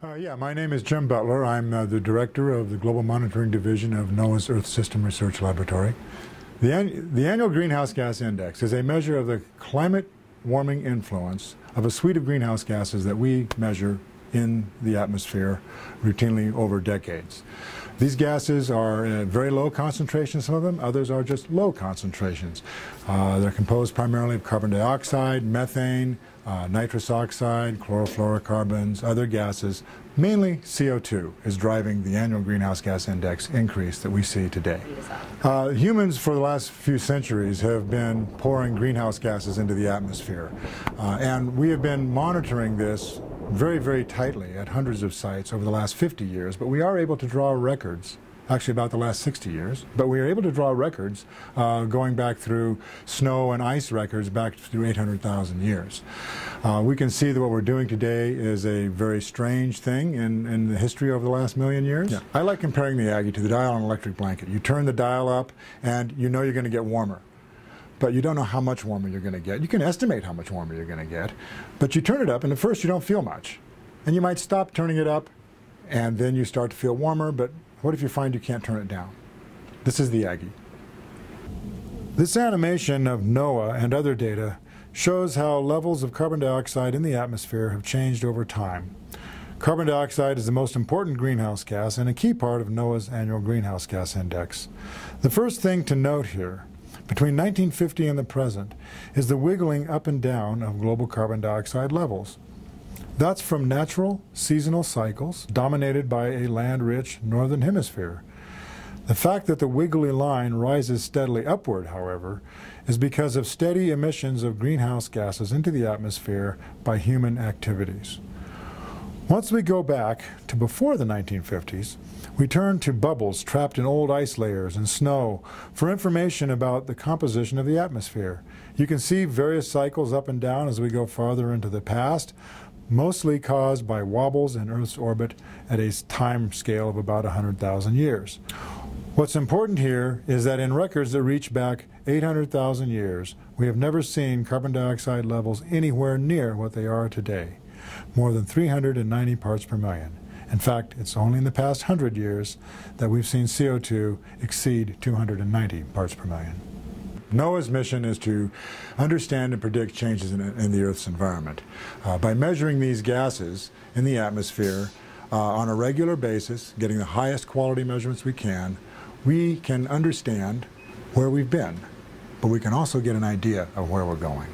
Uh, yeah, my name is Jim Butler. I'm uh, the director of the Global Monitoring Division of NOAA's Earth System Research Laboratory. The, an the annual greenhouse gas index is a measure of the climate warming influence of a suite of greenhouse gases that we measure in the atmosphere routinely over decades. These gases are in very low concentrations, some of them, others are just low concentrations. Uh, they're composed primarily of carbon dioxide, methane, uh, nitrous oxide, chlorofluorocarbons, other gases. Mainly CO2 is driving the annual greenhouse gas index increase that we see today. Uh, humans for the last few centuries have been pouring greenhouse gases into the atmosphere. Uh, and we have been monitoring this very, very tightly at hundreds of sites over the last 50 years, but we are able to draw records actually about the last 60 years, but we are able to draw records uh, going back through snow and ice records back through 800,000 years. Uh, we can see that what we're doing today is a very strange thing in, in the history over the last million years. Yeah. I like comparing the AGGI to the dial on an electric blanket. You turn the dial up and you know you're going to get warmer but you don't know how much warmer you're going to get. You can estimate how much warmer you're going to get, but you turn it up, and at first you don't feel much. And you might stop turning it up, and then you start to feel warmer, but what if you find you can't turn it down? This is the AGGI. This animation of NOAA and other data shows how levels of carbon dioxide in the atmosphere have changed over time. Carbon dioxide is the most important greenhouse gas and a key part of NOAA's annual greenhouse gas index. The first thing to note here between 1950 and the present is the wiggling up and down of global carbon dioxide levels. That's from natural seasonal cycles dominated by a land-rich northern hemisphere. The fact that the wiggly line rises steadily upward, however, is because of steady emissions of greenhouse gases into the atmosphere by human activities. Once we go back to before the 1950s, we turn to bubbles trapped in old ice layers and snow for information about the composition of the atmosphere. You can see various cycles up and down as we go farther into the past, mostly caused by wobbles in Earth's orbit at a time scale of about 100,000 years. What's important here is that in records that reach back 800,000 years, we have never seen carbon dioxide levels anywhere near what they are today more than 390 parts per million. In fact, it's only in the past 100 years that we've seen CO2 exceed 290 parts per million. NOAA's mission is to understand and predict changes in, in the Earth's environment. Uh, by measuring these gases in the atmosphere uh, on a regular basis, getting the highest quality measurements we can, we can understand where we've been, but we can also get an idea of where we're going.